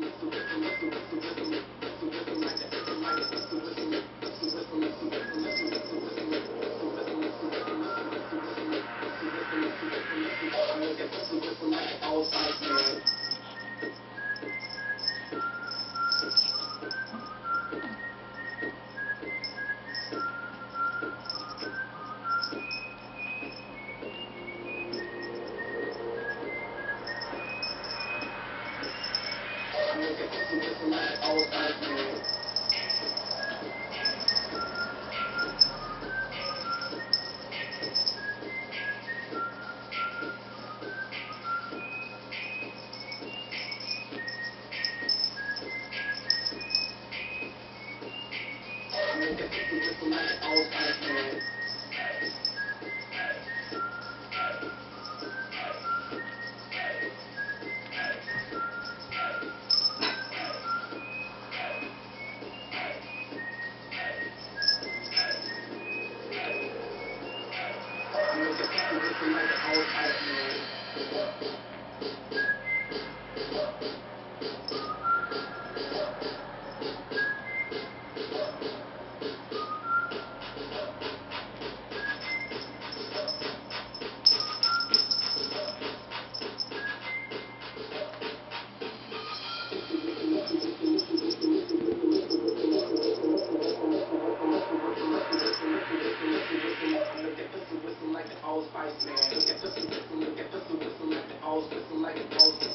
どどどどどどど。I was kind of Thank you. Ausrüstung, like an Ausrüstung, like an Ausrüstung.